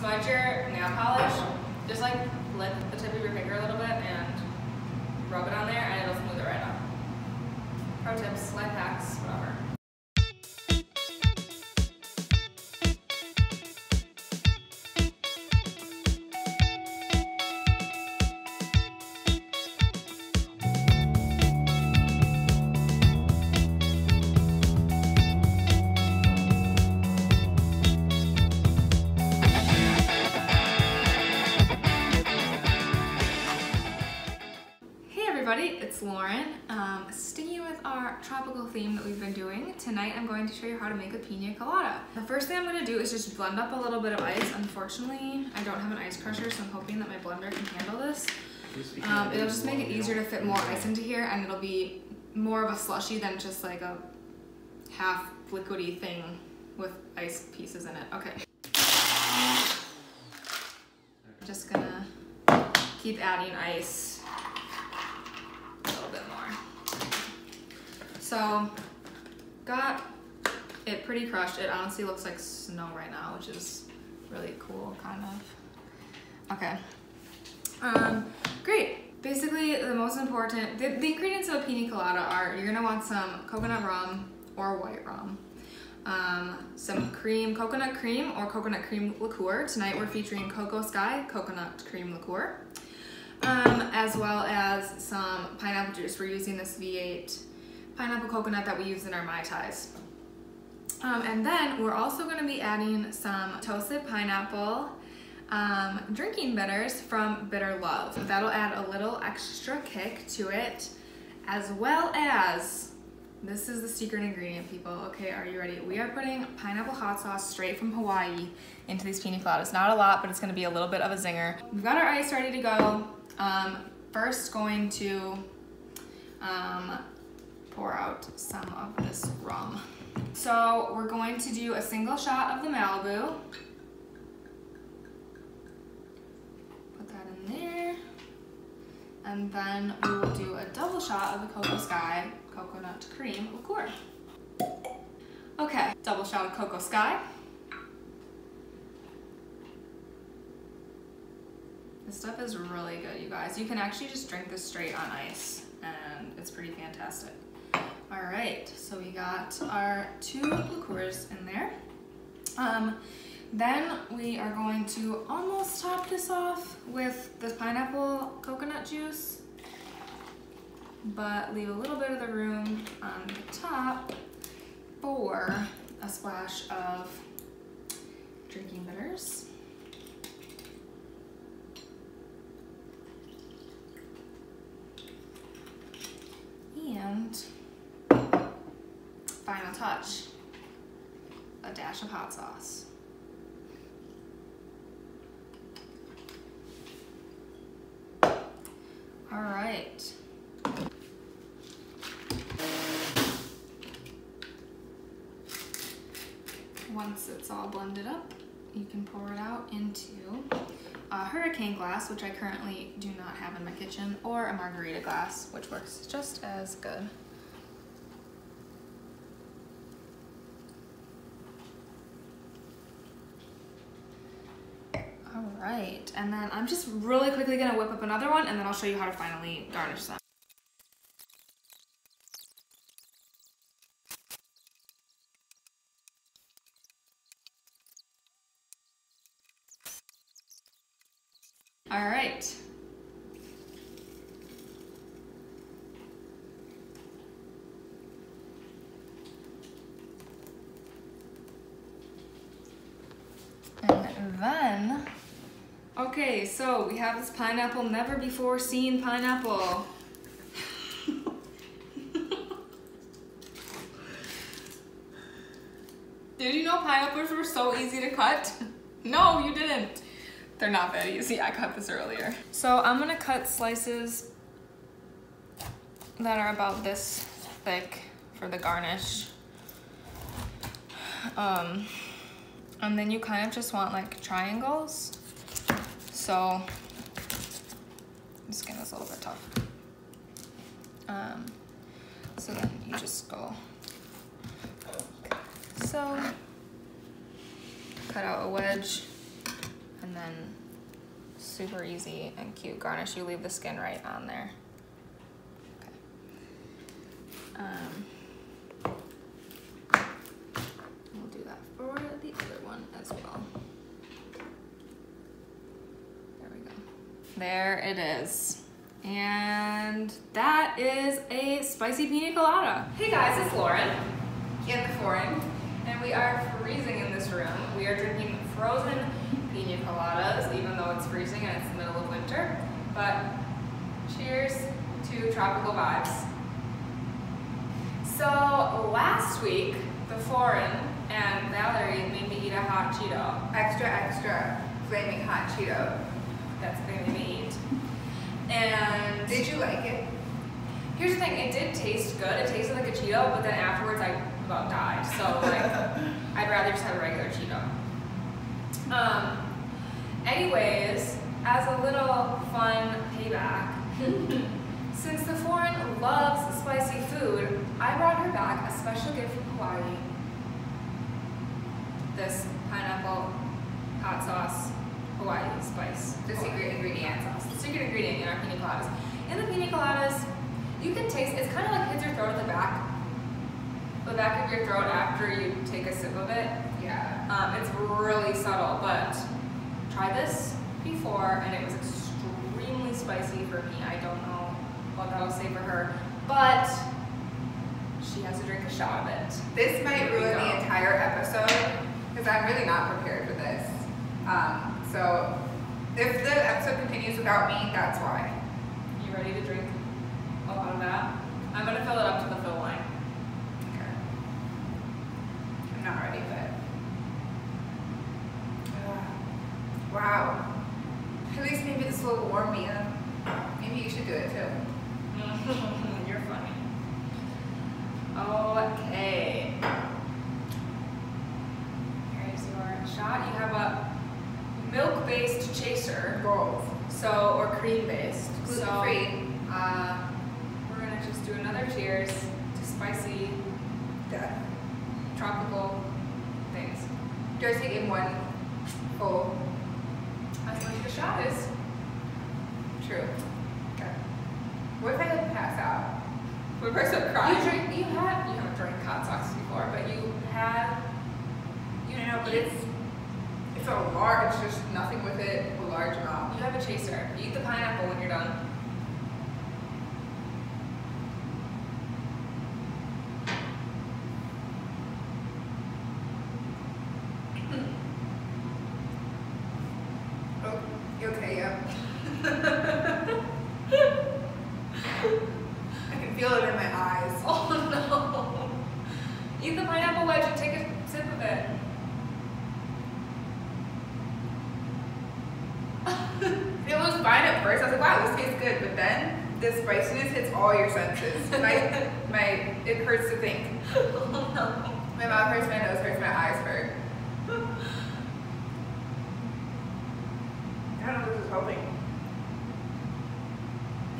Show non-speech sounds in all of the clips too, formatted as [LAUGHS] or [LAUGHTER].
smudge your nail polish, just like lick the tip of your finger a little bit and rub it on there and it'll smooth it right out. Pro tips, life hacks, whatever. Lauren. Um, sticking with our tropical theme that we've been doing, tonight I'm going to show you how to make a pina colada. The first thing I'm going to do is just blend up a little bit of ice. Unfortunately, I don't have an ice crusher, so I'm hoping that my blender can handle this. Um, it'll just make it easier to fit more ice into here and it'll be more of a slushy than just like a half liquidy thing with ice pieces in it. Okay. I'm just gonna keep adding ice a little bit more. So, got it pretty crushed. It honestly looks like snow right now, which is really cool, kind of. Okay. Um, great. Basically, the most important, the, the ingredients of a pina colada are you're gonna want some coconut rum or white rum, um, some cream, coconut cream or coconut cream liqueur. Tonight we're featuring Cocoa Sky coconut cream liqueur, um, as well as some pineapple juice. We're using this V8 pineapple coconut that we use in our Mai Tais. Um, and then we're also gonna be adding some toasted pineapple um, drinking bitters from Bitter Love. That'll add a little extra kick to it, as well as, this is the secret ingredient, people. Okay, are you ready? We are putting pineapple hot sauce straight from Hawaii into these pina coladas. Not a lot, but it's gonna be a little bit of a zinger. We've got our ice ready to go. Um, first going to um, pour out some of this rum. So we're going to do a single shot of the Malibu. Put that in there. And then we will do a double shot of the Cocoa Sky coconut cream liqueur. Okay, double shot of Cocoa Sky. This stuff is really good, you guys. You can actually just drink this straight on ice, and it's pretty fantastic. All right, so we got our two liqueurs in there. Um, then we are going to almost top this off with the pineapple coconut juice, but leave a little bit of the room on the top for a splash of drinking bitters. And final touch, a dash of hot sauce. All right. Once it's all blended up, you can pour it out into a hurricane glass, which I currently do not have in my kitchen, or a margarita glass, which works just as good. All right, and then I'm just really quickly gonna whip up another one and then I'll show you how to finally garnish them. All right. And then, okay, so we have this pineapple, never before seen pineapple. [LAUGHS] Did you know pineapples were so easy to cut? [LAUGHS] No, you didn't. They're not that easy. I cut this earlier. So I'm gonna cut slices that are about this thick for the garnish. Um, and then you kind of just want like triangles. So the skin is a little bit tough. Um, so then you just go so cut out a wedge And then super easy and cute garnish. You leave the skin right on there. Okay. Um, There it is. And that is a spicy pina colada. Hey guys, it's Lauren and the foreign. And we are freezing in this room. We are drinking frozen pina coladas, even though it's freezing and it's the middle of winter. But cheers to tropical vibes. So last week, the foreign and Valerie made me eat a hot Cheeto. Extra, extra flaming hot Cheeto. That's they made. And did you like it? Here's the thing, it did taste good. It tasted like a Cheeto, but then afterwards I about died. So like, [LAUGHS] I'd rather just have a regular Cheeto. Um, anyways, as a little fun payback, [LAUGHS] since the foreign loves spicy food, I brought her back a special gift from Hawaii. This pineapple hot sauce Hawaii spice. The secret ingredient sauce. The secret ingredient in our pina coladas. In the pina coladas, you can taste, it's kind of like hits your throat at the back, the back of your throat after you take a sip of it. Yeah. Um, it's really subtle, but try this before and it was extremely spicy for me. I don't know what that'll say for her, but she has to drink a shot of it. This might ruin the entire episode because I'm really not prepared for this. Um, so if the episode continues without me, that's why. You ready to drink a lot of that? I'm gonna fill it up to the fill line. Okay. I'm not ready, but. Uh, wow. At least maybe this will warm me up. Maybe you should do it too. You're funny. Okay. Here's your shot. You have a milk-based chaser. Gold. So, or cream-based. Gluten-free. So, uh, we're gonna just do another cheers to spicy Death tropical things. Do I take in one full? That's what the shot is. True. Okay. What if I like pass out? What if I start crying? You drink. You have. You haven't drank hot sauce before, but you have. You know, but it's it's a large. It's just nothing with it. A large amount. You have a chaser. You eat the pineapple when you're done. Okay, yeah. I can feel it in my eyes. Oh no. Eat the pineapple wedge and take a sip of it. it was fine at first. I was like, wow, this tastes good. But then the spiciness hits all your senses. My, [LAUGHS] my, it hurts to think. Oh no. My mouth hurts, my nose hurts, my eyes hurt. I don't know if this is helping.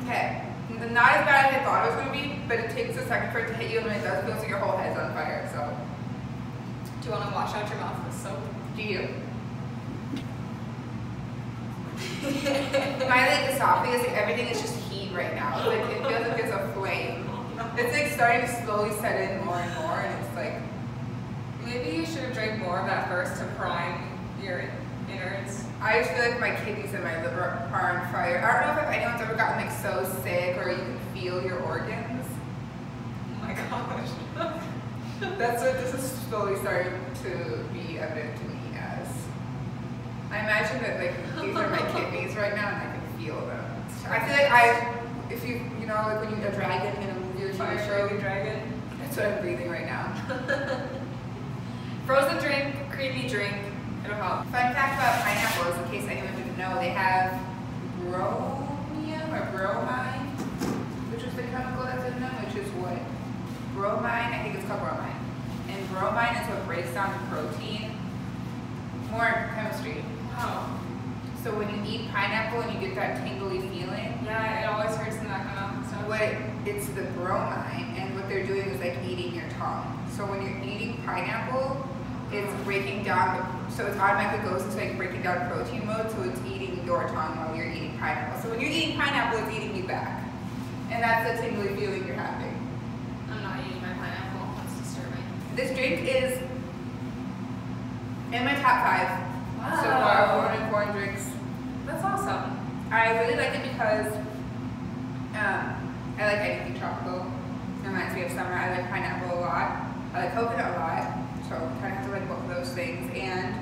Okay, not as bad as I thought it was going to be, but it takes a second for it to hit you, and when it does, it feels like your whole head's on fire, so. Do you want to wash out your mouth with soap? Do you? My like esophagus, like, everything is just heat right now. Like it feels like there's a flame. It's like starting to slowly set in more and more, and it's like. Maybe you should have drank more of that first to prime your innards. I just feel like my kidneys and my liver are on fire. I don't know if anyone's ever gotten like so sick or you can feel your organs. Oh my [LAUGHS] gosh. That's what this is slowly starting to be evident to me. I imagine that like these are my [LAUGHS] kidneys right now and I can feel them. I feel like I, if you, you know, like when you a dragon in a movie or TV show, a dragon. That's what I'm breathing right now. [LAUGHS] Frozen drink, creamy drink, it'll help. Fun fact about pineapples, in case anyone didn't know, they have bromium or bromine, which is the chemical that's in them, which is what? Bromine, I think it's called bromine. And bromine is what breaks down the protein. More chemistry. Wow. So when you eat pineapple and you get that tingly feeling, Yeah, it always hurts in that kind of stuff. what it's the bromine, and what they're doing is like eating your tongue. So when you're eating pineapple, it's breaking down the, so it's automatically goes into like breaking down protein mode, so it's eating your tongue while you're eating pineapple. So when you're eating pineapple, it's eating you back. And that's the tingly feeling you're having. I'm not eating my pineapple. That's disturbing. This drink is in my top five so far corn and corn drinks. That's awesome. I really like it because um, I like anything tropical. It reminds me of summer. I like pineapple a lot. I like coconut a lot. So I kind of have to like both of those things. And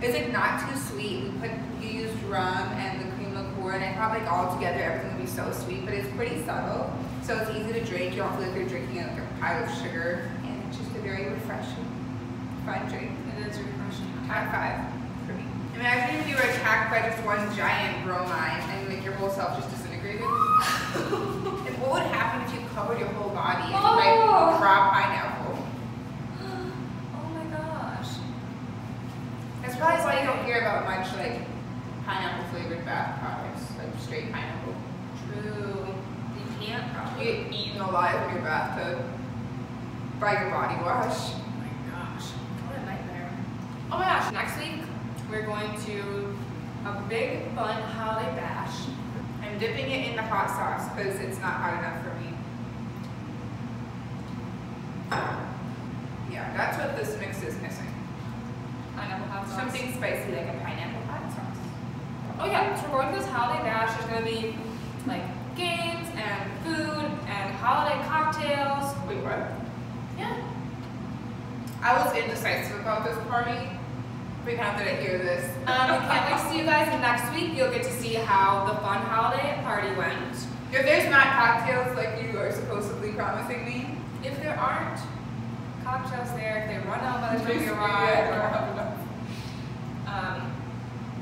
it's like not too sweet. We put you used rum and the cream liqueur, and I thought like all together everything would be so sweet, but it's pretty subtle. So it's easy to drink. You don't feel like you're drinking like a pile of sugar, and it's just a very refreshing, fun drink. It is refreshing. Top five. Imagine if you were attacked by just one giant bromine and like your whole self just disintegrated. [LAUGHS] and what would happen if you covered your whole body in Oh. like raw pineapple? [GASPS] Oh my gosh. That's probably why you don't hear about much like pineapple flavored bath products, like straight pineapple. True. You can't You probably get eaten alive in your bathtub by your body wash. Oh my gosh. What a nightmare. Oh my gosh. Next week, we're going to a big fun holiday bash. I'm dipping it in the hot sauce because it's not hot enough for me. Yeah, that's what this mix is missing. Pineapple hot sauce. Something spicy like a pineapple hot sauce. Oh yeah, so we're going to this holiday bash. There's gonna be like games and food and holiday cocktails. Wait, what? Yeah. I was indecisive about this party, but now that I hear this, Um, we can't wait to see you guys next week. You'll get to see how the fun holiday party went. if there's not cocktails like you are supposedly promising me, If there aren't cocktails there, if they run out by the time you arrive, have um,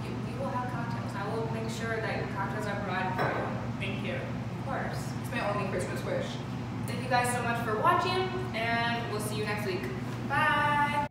you, you will have cocktails. I will make sure that your cocktails are provided for you. Thank you. Of course. It's my only Christmas wish. Thank you guys so much for watching, and we'll see you next week. Bye.